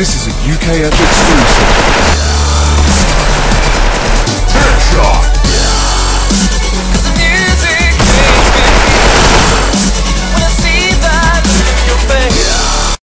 This is a UKF exclusive.